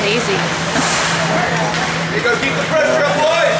not easy. You gotta keep the pressure up, boys!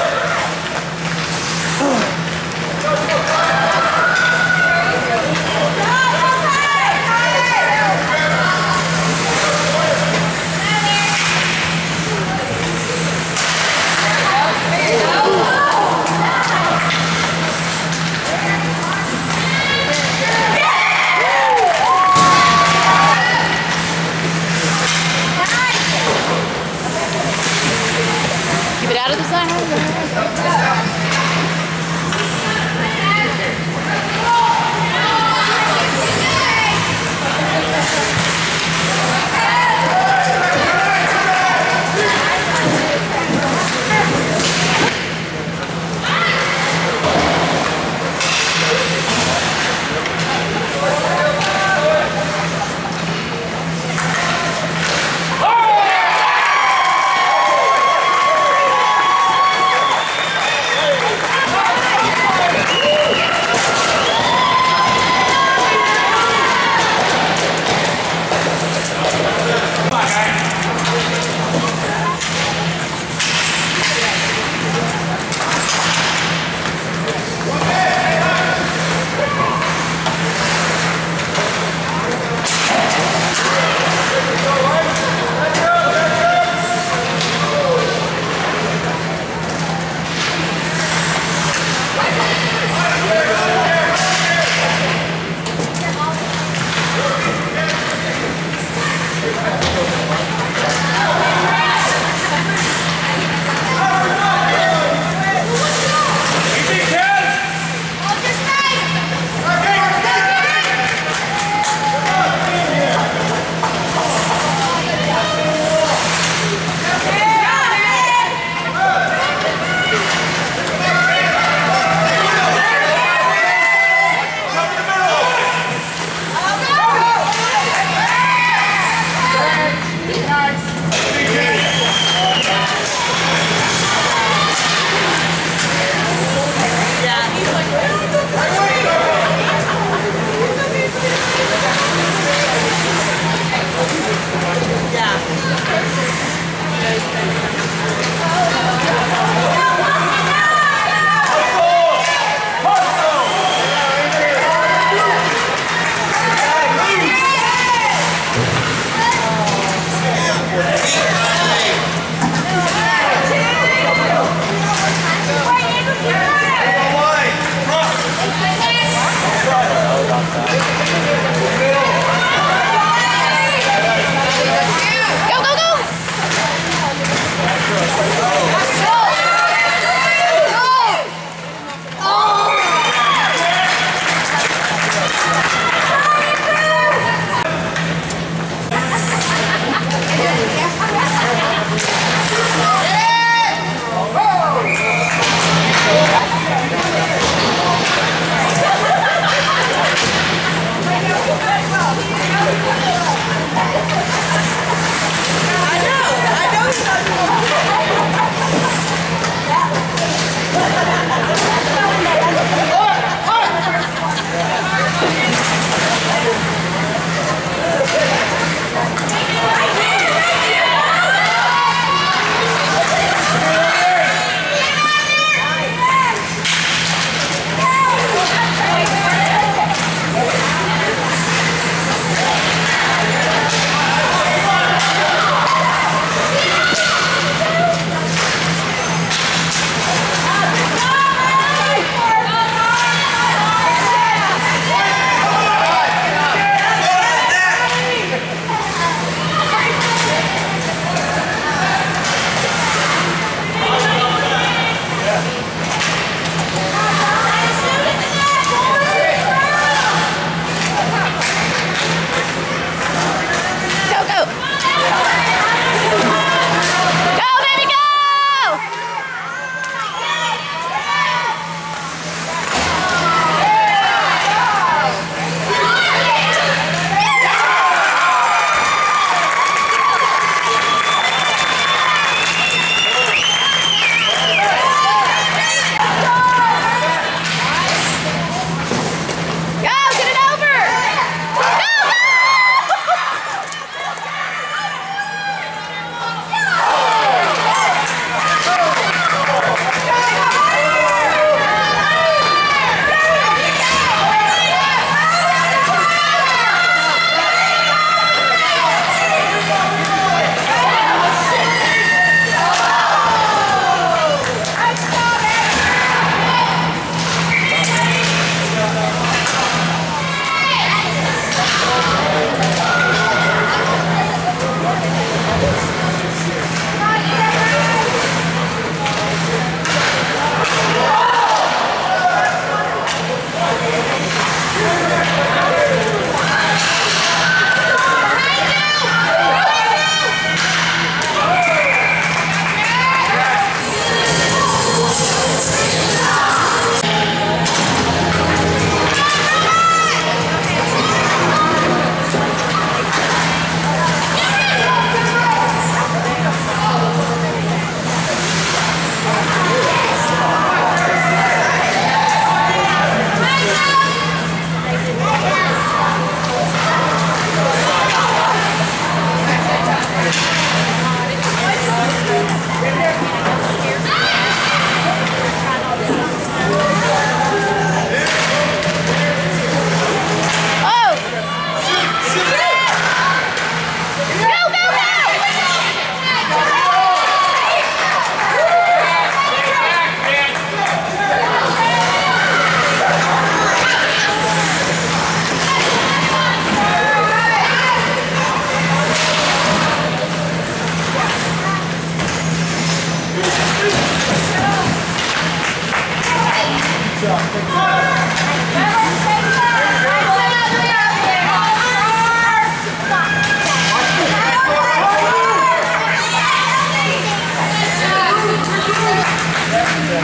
Yes.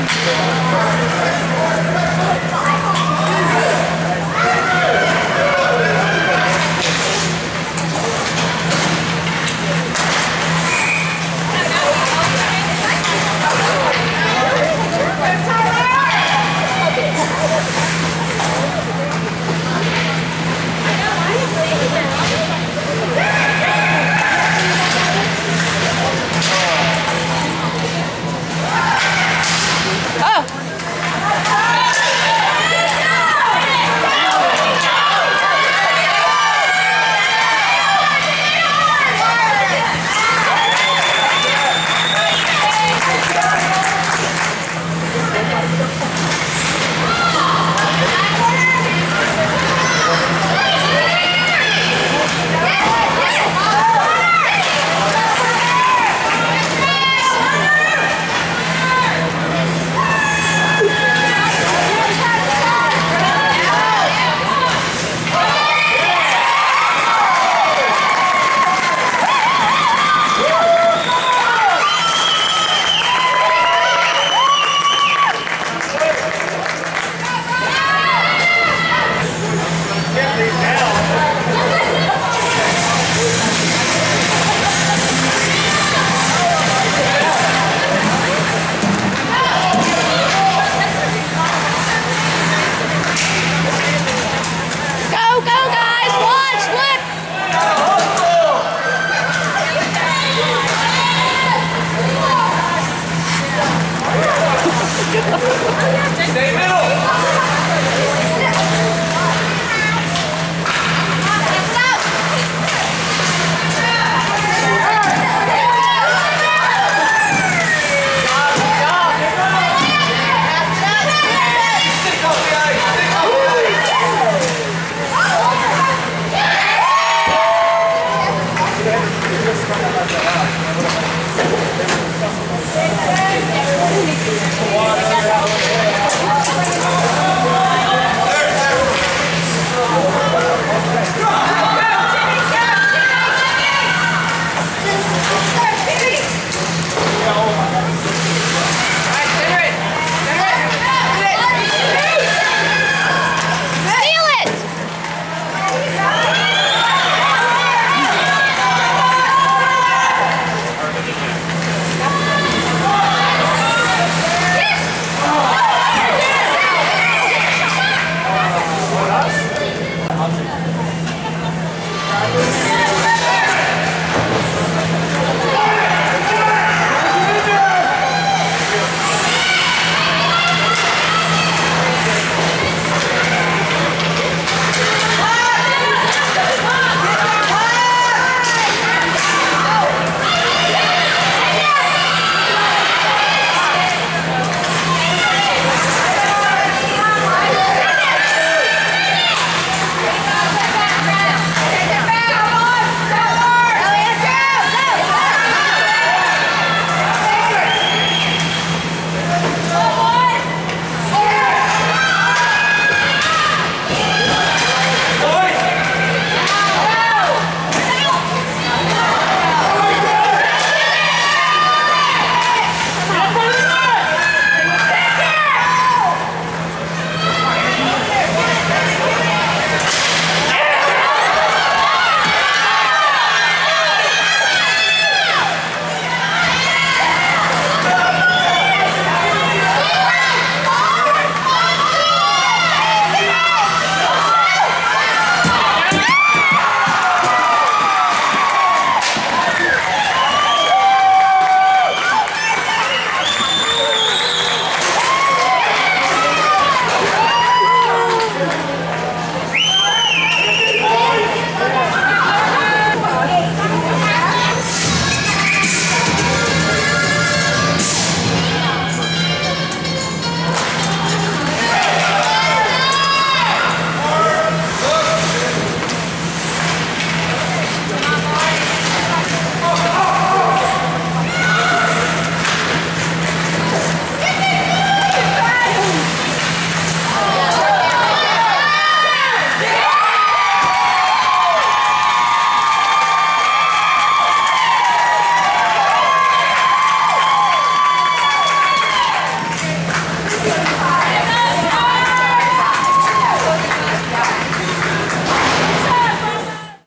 Stay middle.